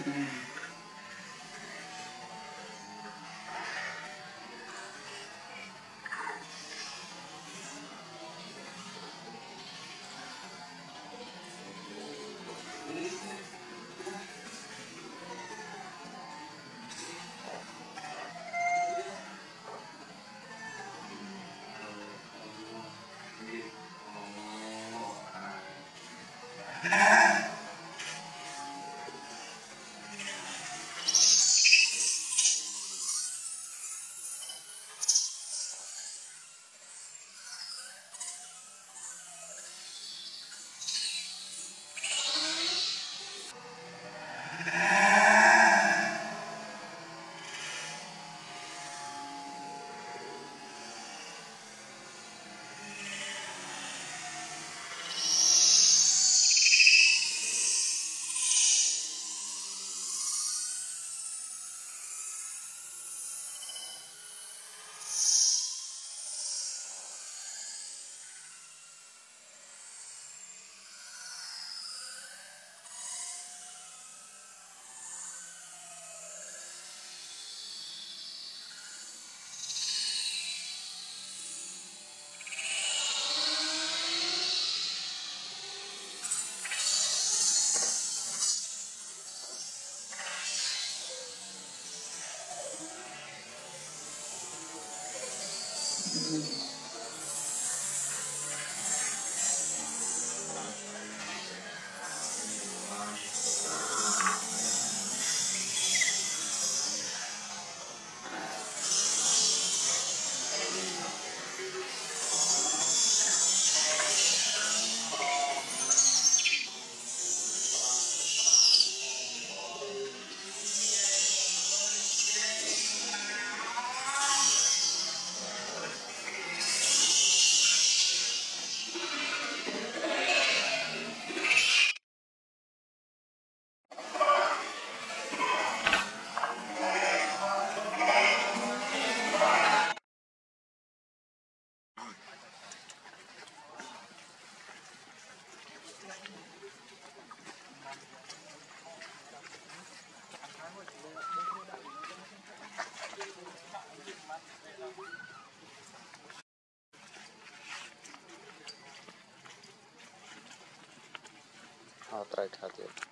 Mm. 再插电。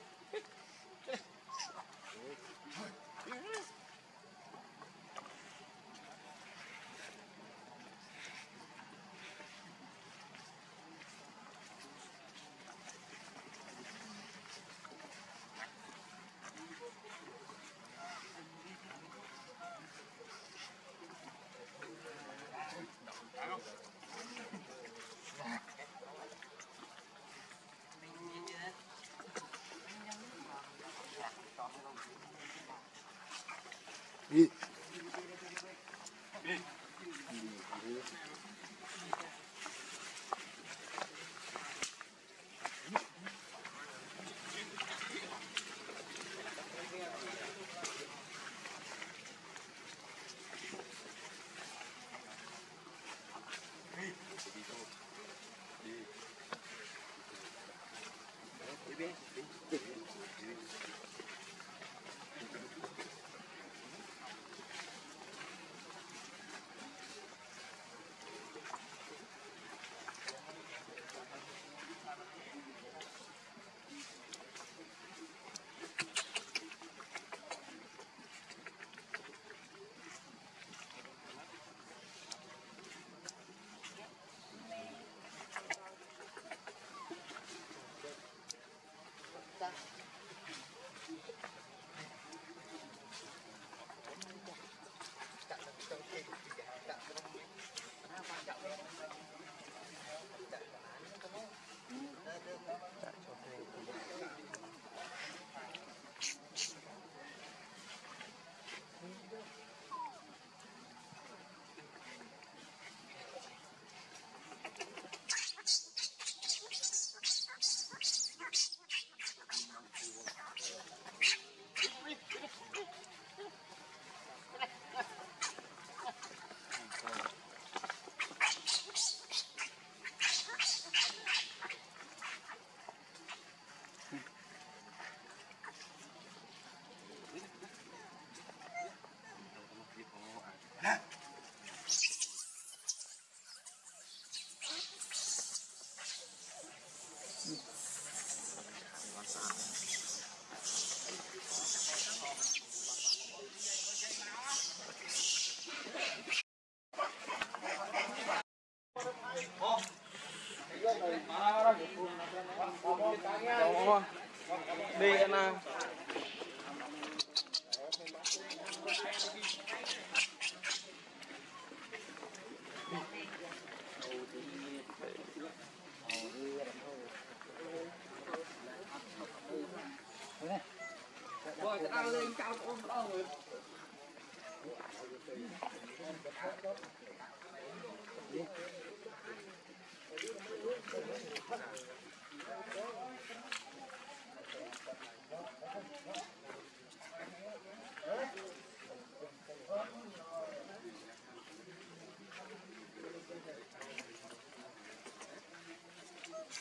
It,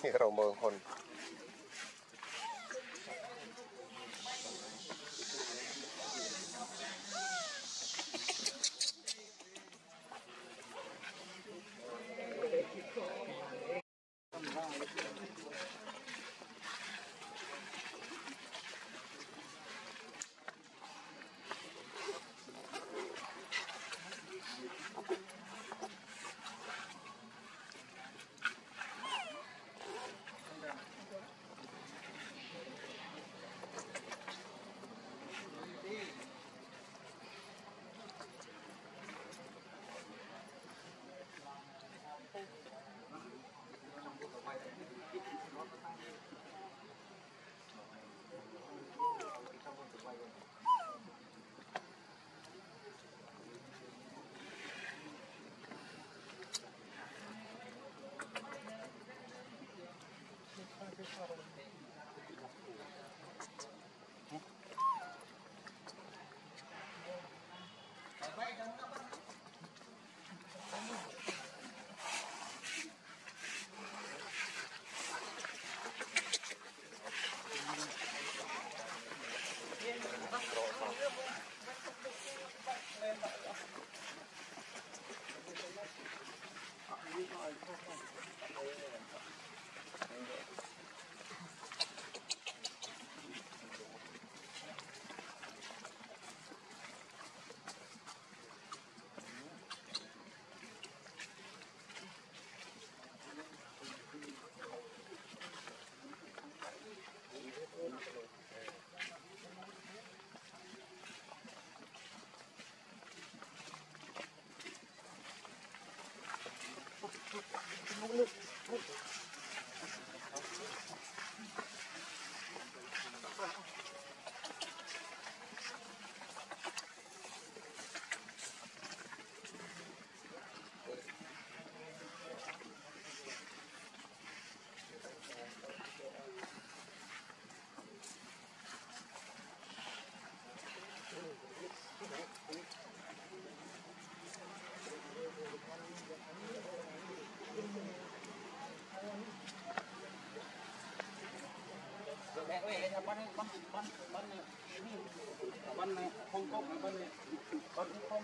ี่เราเมองคน ちょっと。 เอ้ยบ้านบ้านบ้านนี่บ้านในองก๊บ้านบ้านที่ห้อง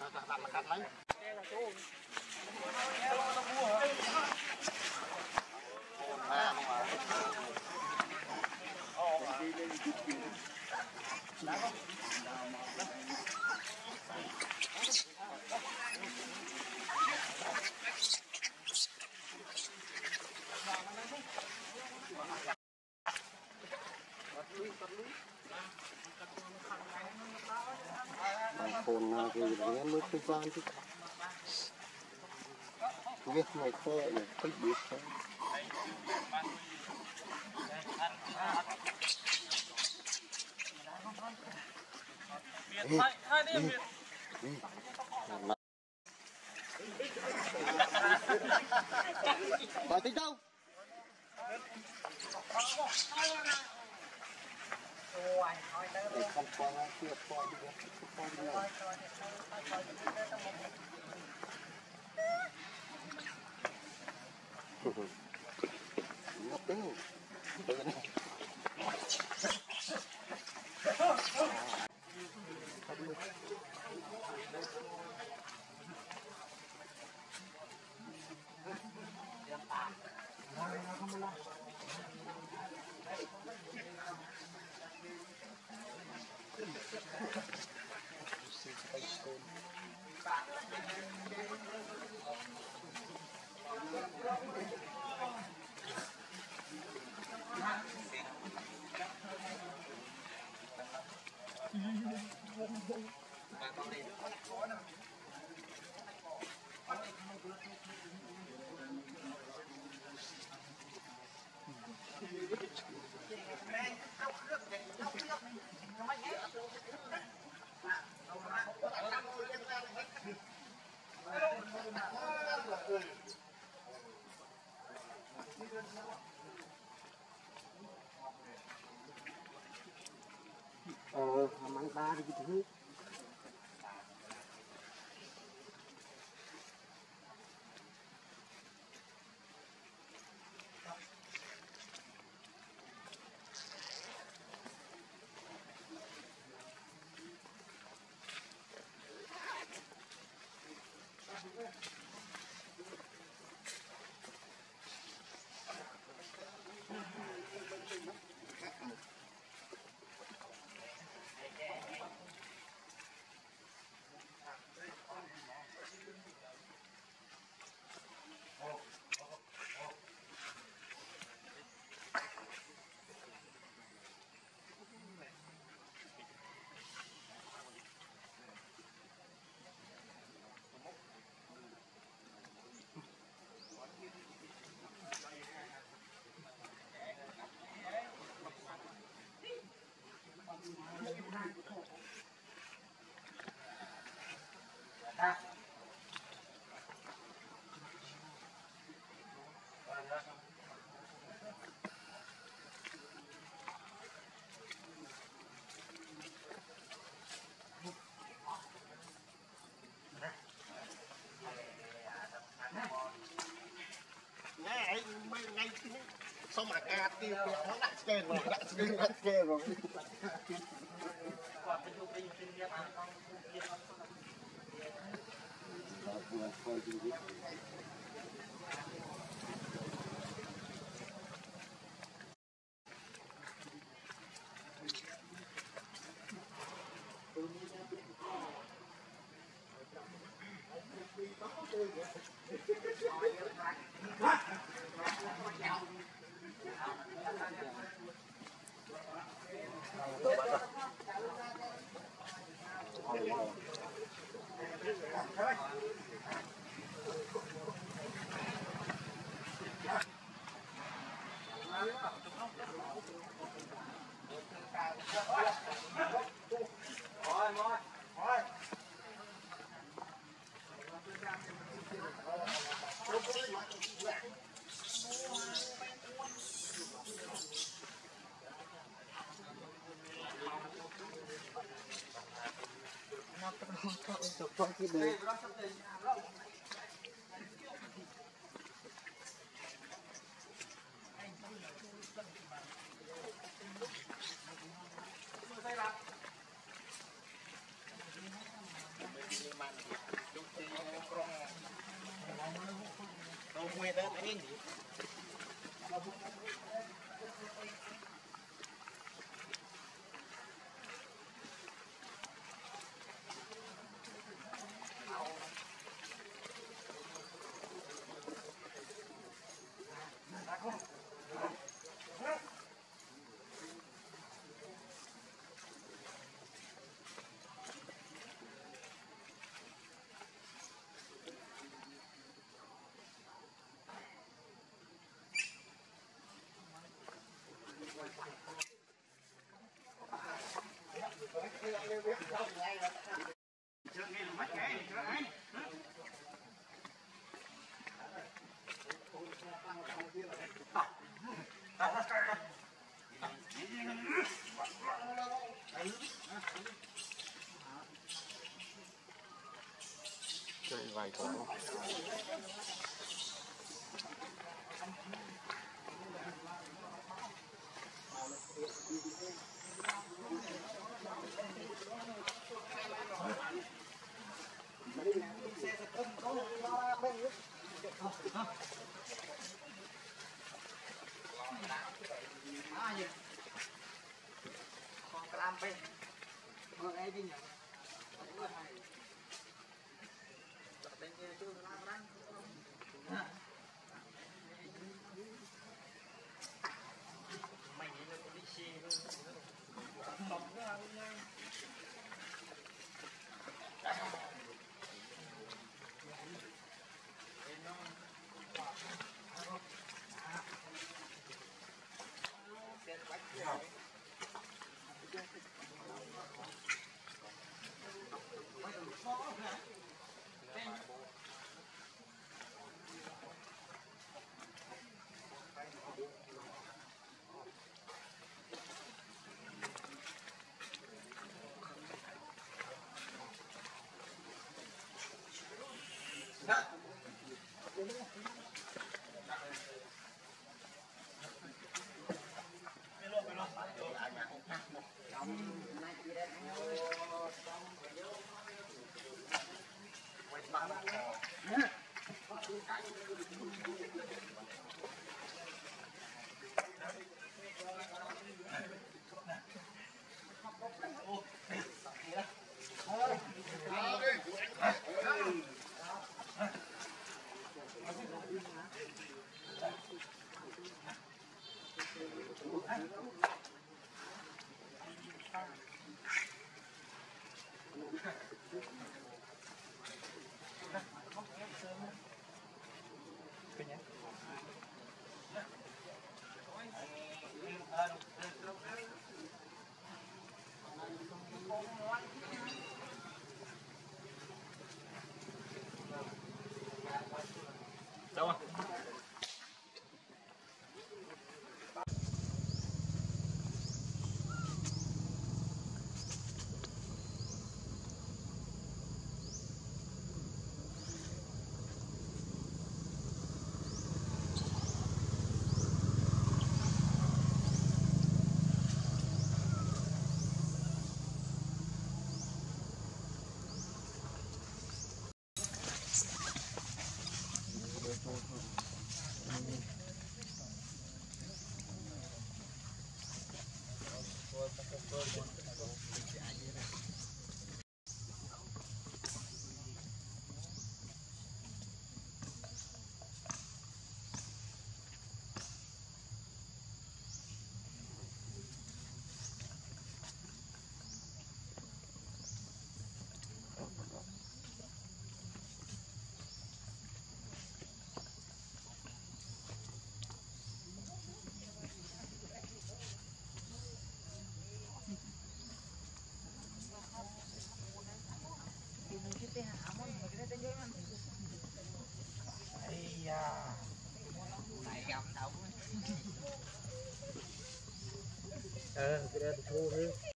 ตัดมาคัดไหม thì nghe mới chứ Biết mày này không biết thôi Hai hai đi Việt. Bà tính đâu? Để សុំអាការទៀតមកដាក់ស្កេនមកដាក់ស្កេនដាក់ស្កេនមកគាត់ទៅយកពេញពីបានផងពួកទៀតអត់ស្គាល់ ないと思います。เออจะได้ไปโชว์ด้วย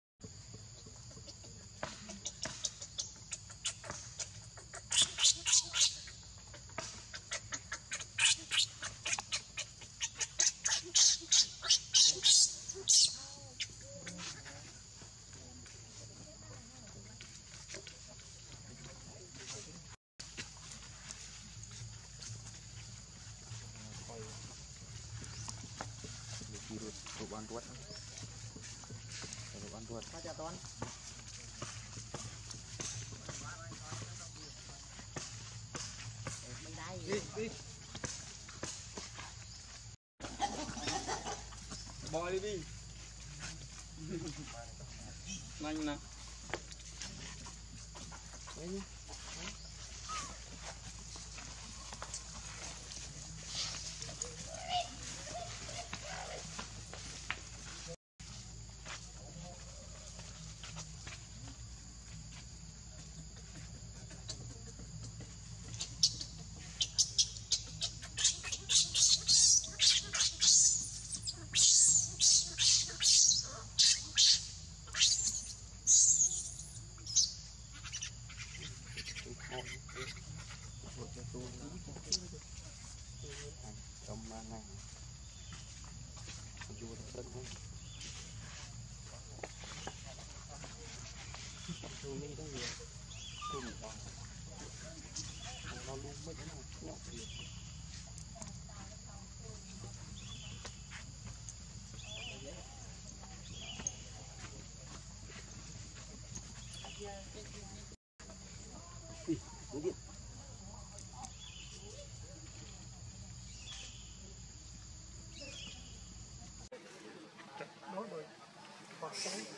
Okay.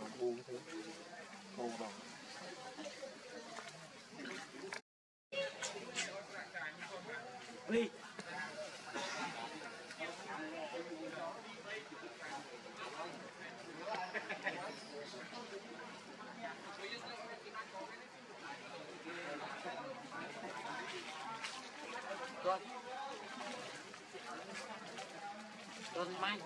nó buông thế câu vào đi Rồi. Rồi mai.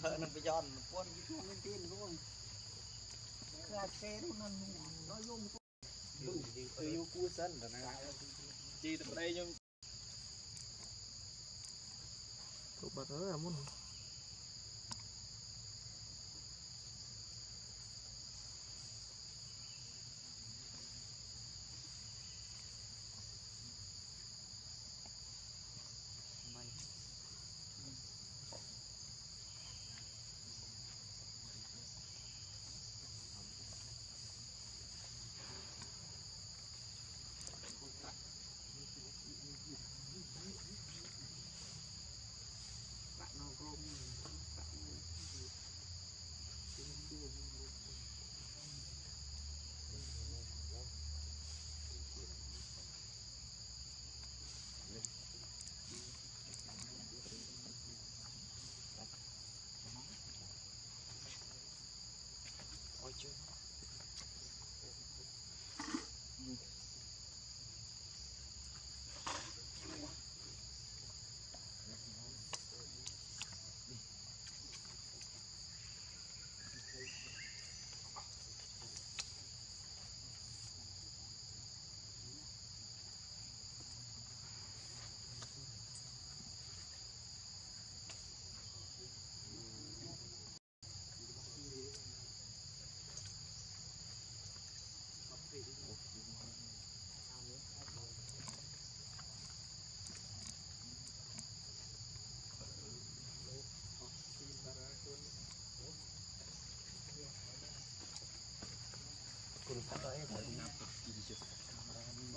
ធ្វើនឹងប្រយ័នមិនពួនយូរមិនទីនរួមខ្លាចគេនោះនឹងដល់យំទៅយូរគួសិនតើណាជីតប្តីខ្ញុំទុកបាត់ហើយអាមុន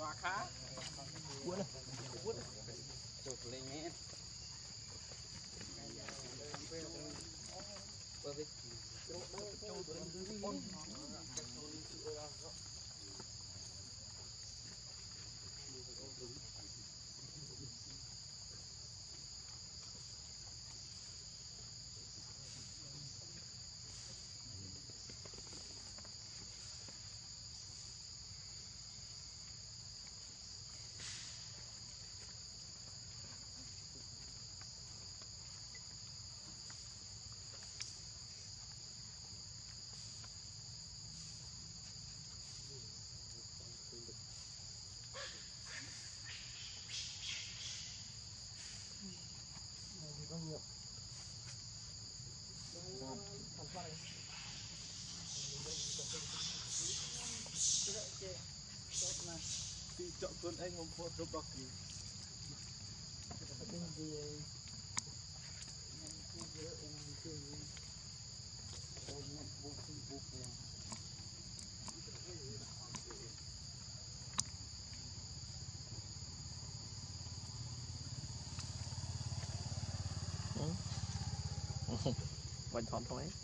Wah? Buat lah. Buat. Tuh, ខ្លួនឯងមិនផុតរបស់គេខ្ញុំនិយាយខ្ញុំគួរយកអ៊ំជើងខ្ញុំមិនបុកពីបុកណាវិញធំធំឯង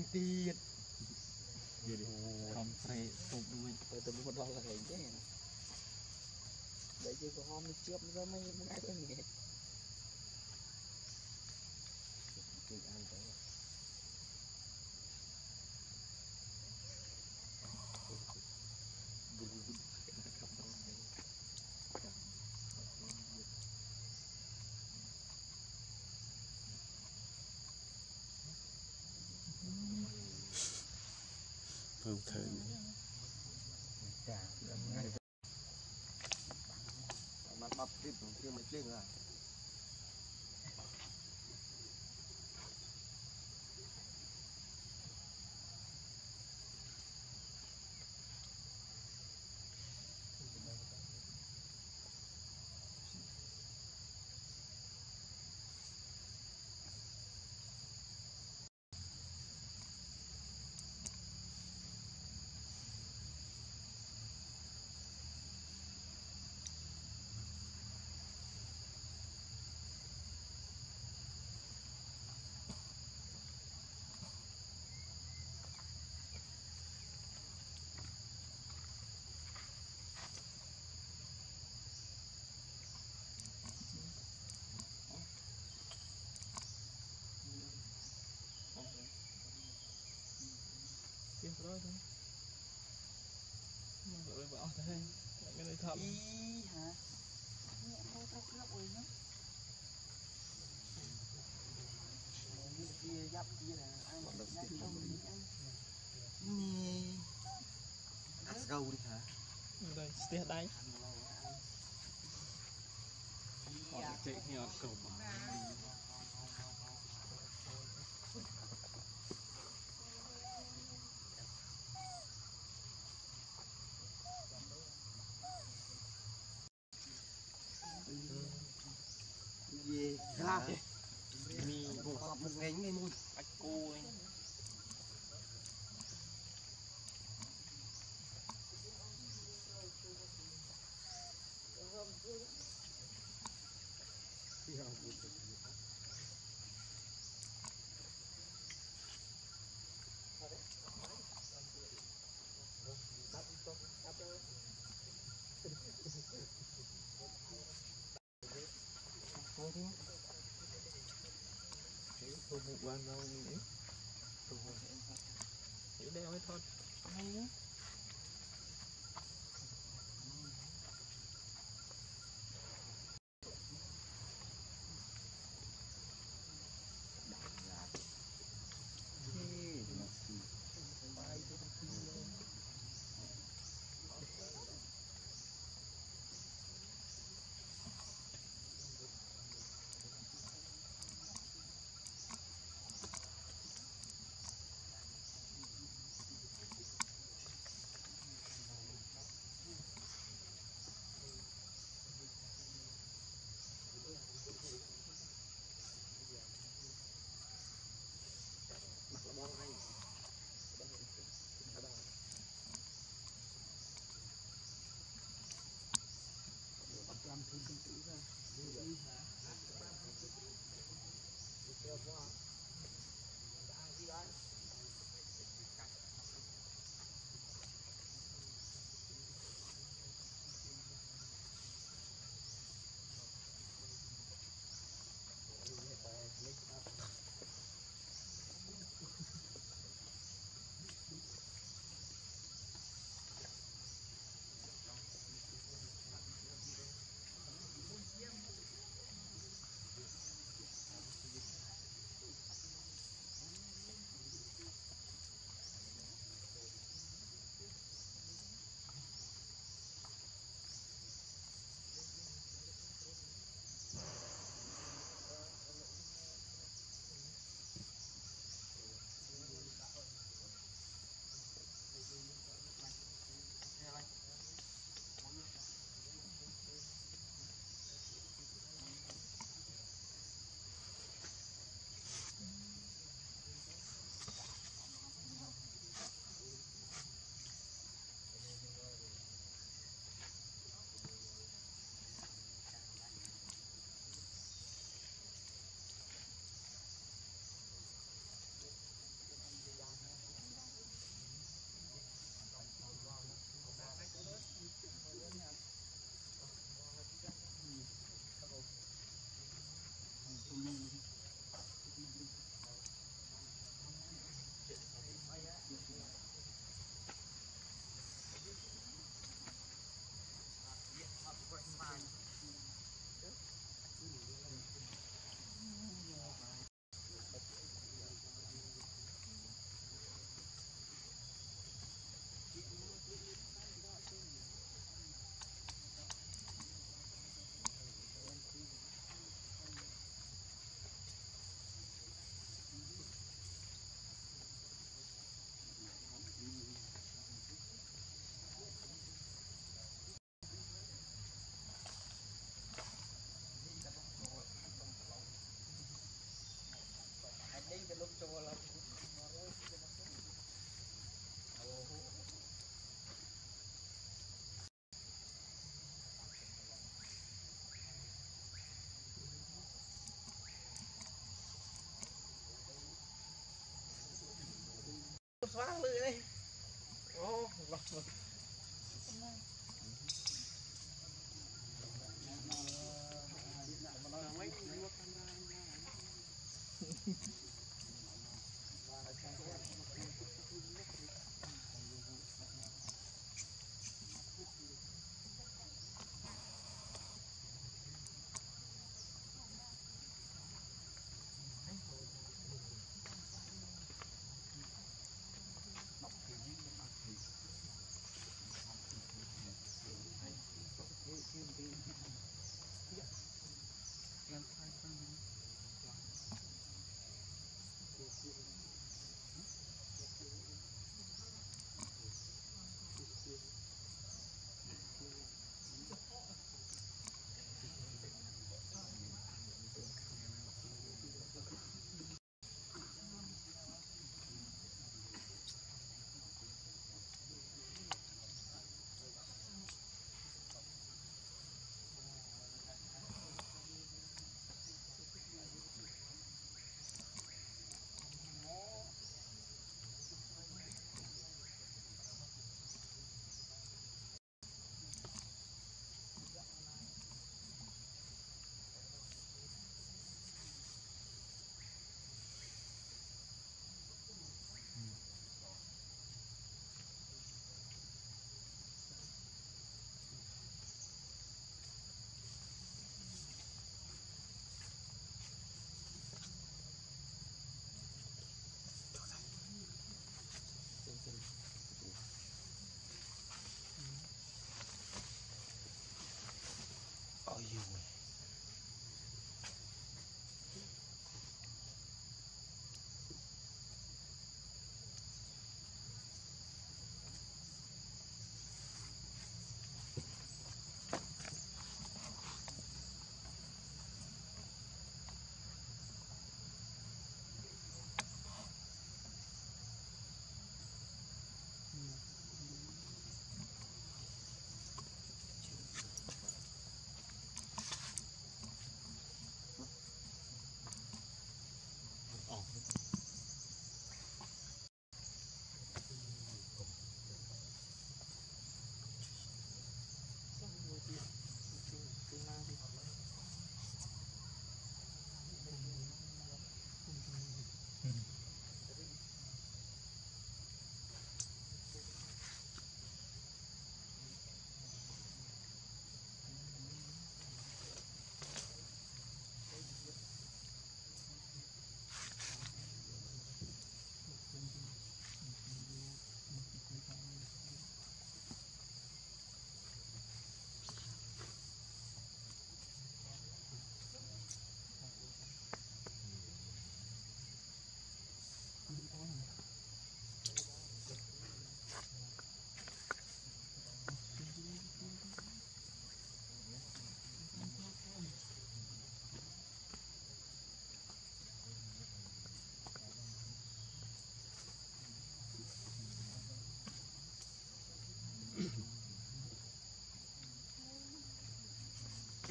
ញទៀតខំស្រែទុំវិញទៅទៅមកដល់កន្លែងទេដែលយើងក៏ហមជាប់ទៅមិនមិនអាចទៅនេះเ这个 hậm Ý, hả? Thôi tao khớp rồi nó kia dắp kia là ai nhắc không mình ăn Nhi Ăn gâu đi hả? Đây, stay đây Còn chạy khi ở cầu guardar o ninguém.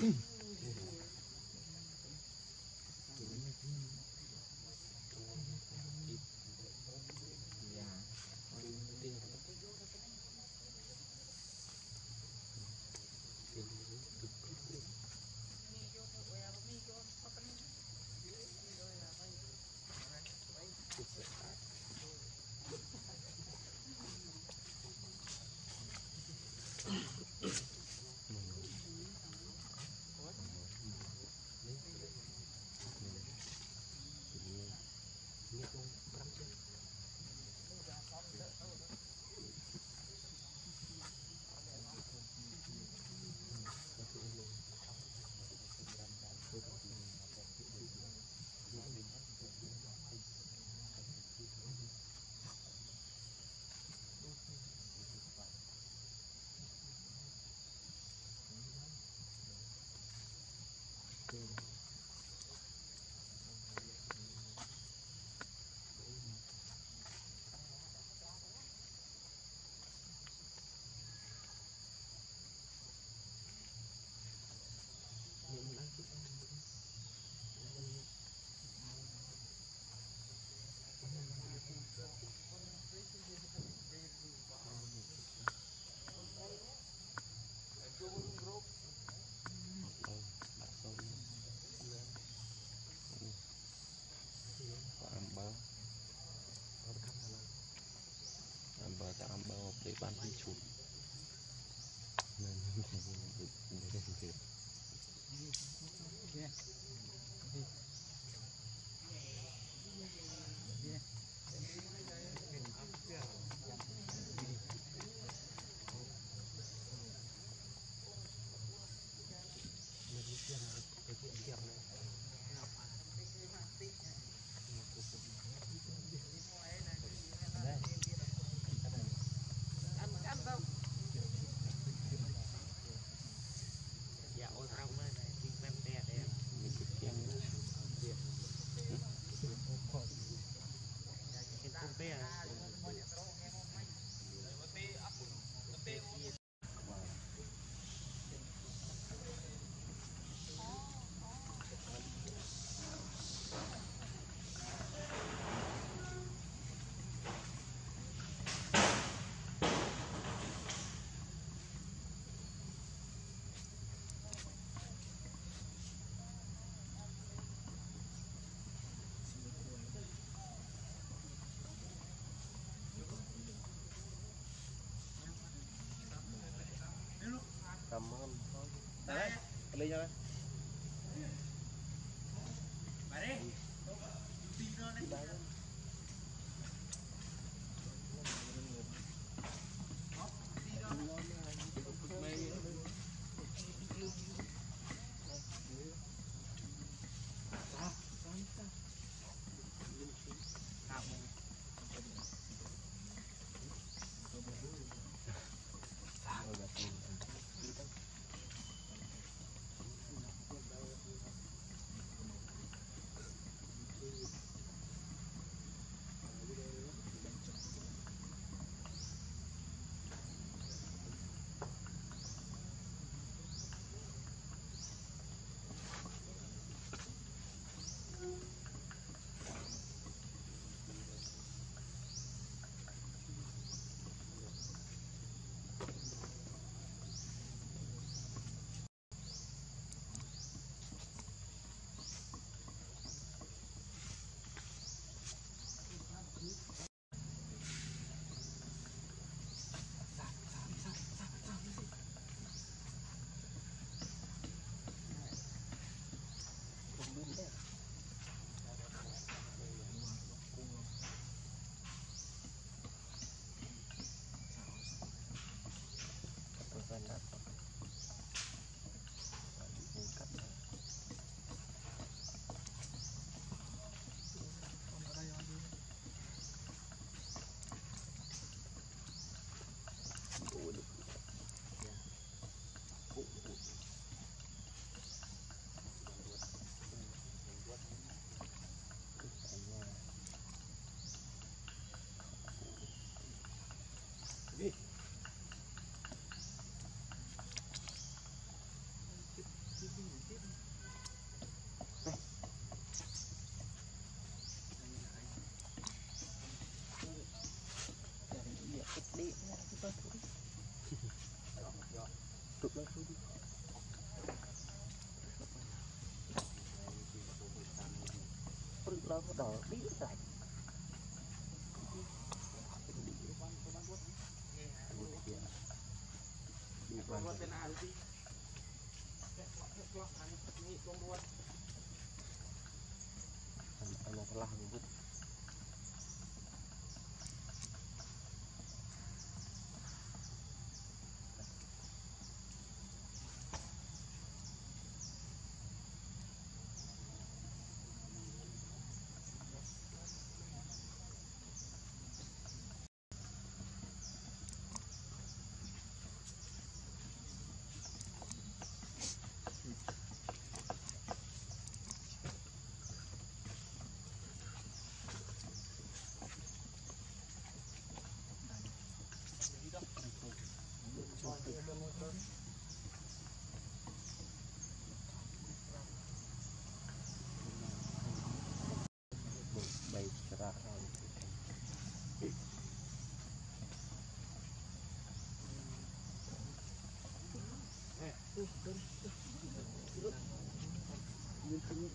Mm-hmm. લઈ જાવે અરે nó đỏ bí lại Hãy subscribe cho kênh Ghiền Mì Gõ Để không bỏ lỡ những video hấp dẫn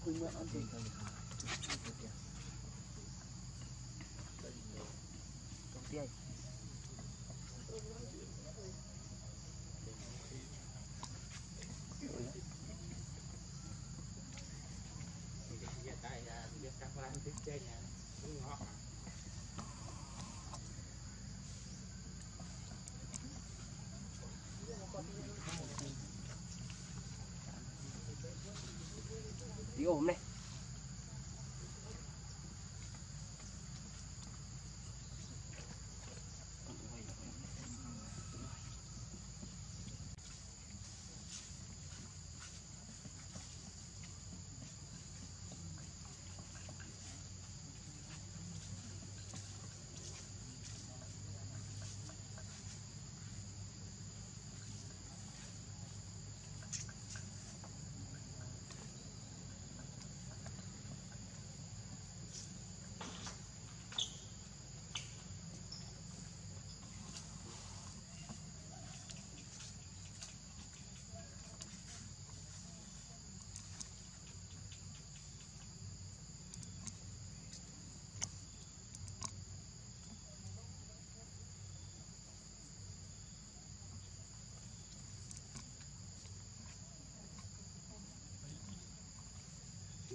we went under. Cái ốm này.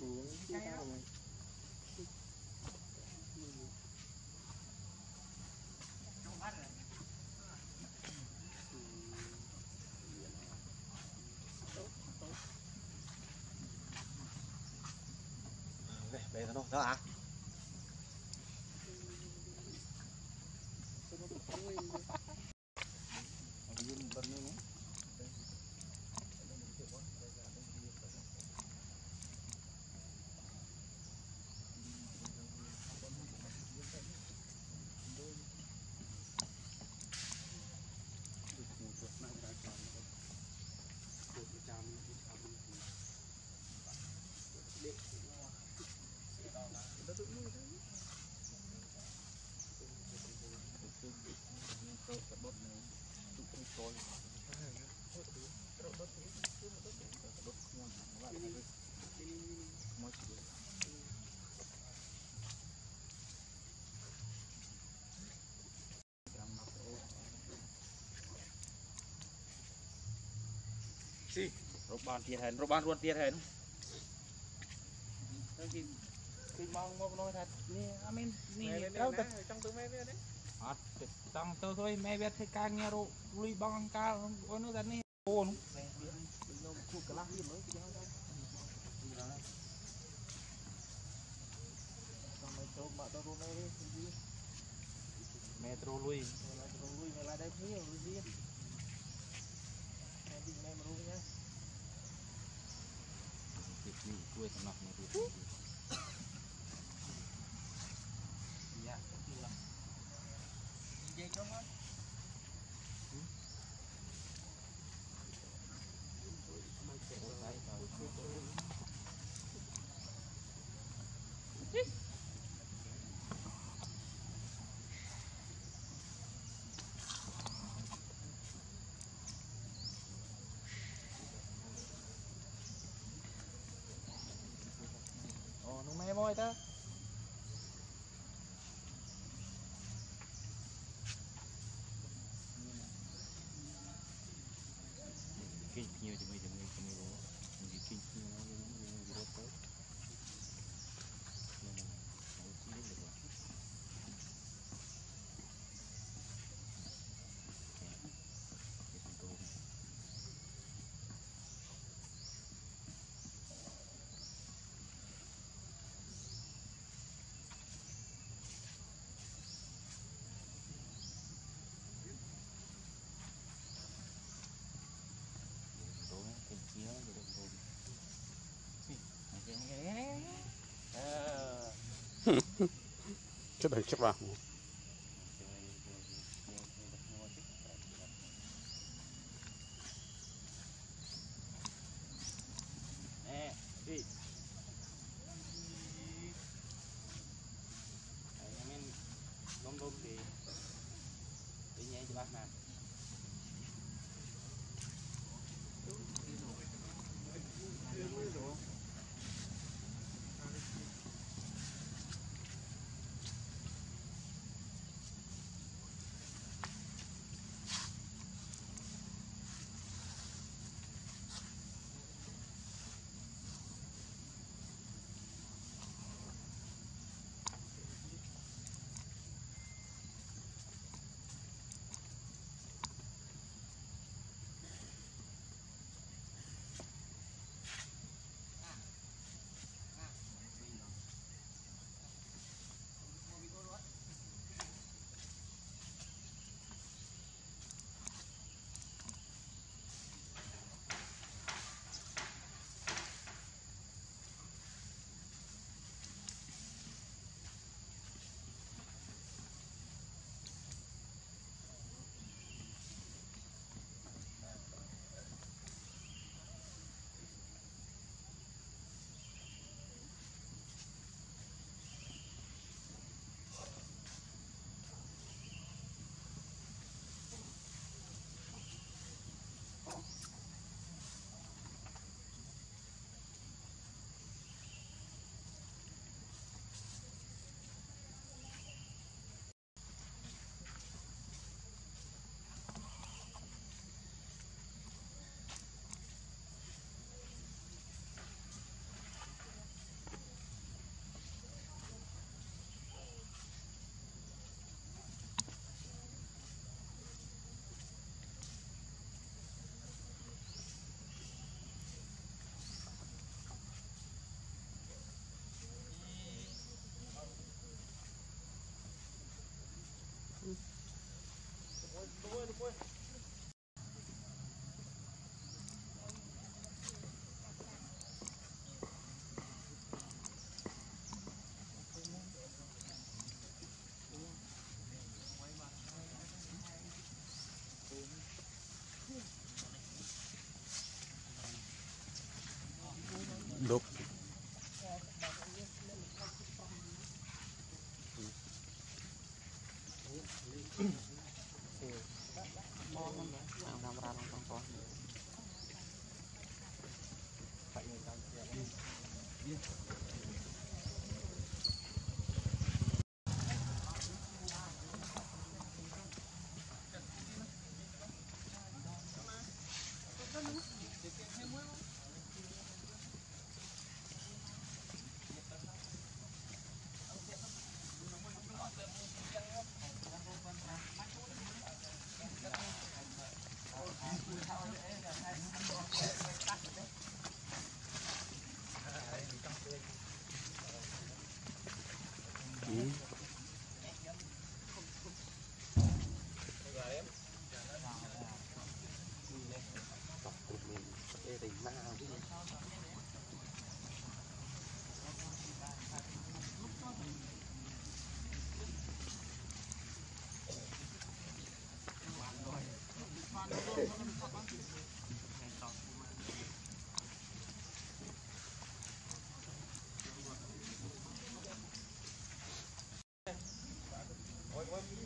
xuống cái ao này về về nó đó à? ស៊ីរូបបានទៀតហើយរូបបានរួនទៀតហើយនោះគេគេមកមកនោះថានេះអមែននេះត្រូវតែចង់ទៅមែនទេអត់ចង់ទៅទៅមែនវាធ្វើការងាររូបលុយបងអង្ការអូននោះតែនេះអូនខ្ញុំគូកន្លះវាមើលគេហៅថាចាំមកចូលបាក់ទៅរួមឯងមេត្រូលុយមេត្រូលុយនៅឡើយដែរគ្នាលុយវា 为什么要这么做？का chất đầy chất vào look what, what